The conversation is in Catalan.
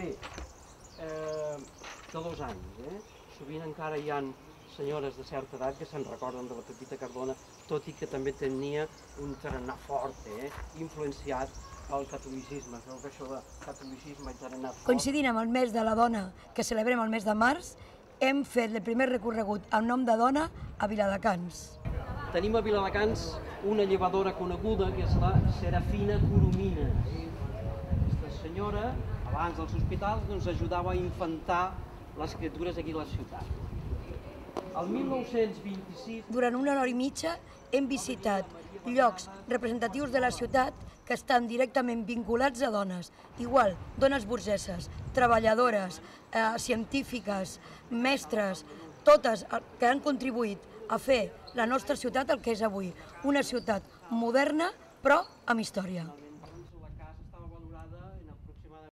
Bé, eh, de dos anys, eh? Sovint encara hi han senyores de certa edat que se'n recorden de la Pepita Cardona, tot i que també tenia un tarannà fort, eh? influenciat pel catolicisme. Creu que això de catolicisme i tarannà fort... Coincidint amb el mes de la dona que celebrem el mes de març, hem fet el primer recorregut amb nom de dona a Viladecans. Tenim a Viladecans una llevadora coneguda, que és la Serafina Coromines. Abans dels hospitals, doncs ajudava a infantar les criatures aquí a la ciutat. El 1926 Durant una hora i mitja hem visitat llocs representatius de la ciutat que estan directament vinculats a dones. Igual, dones burgeses, treballadores, eh, científiques, mestres, totes eh, que han contribuït a fer la nostra ciutat el que és avui, una ciutat moderna però amb història.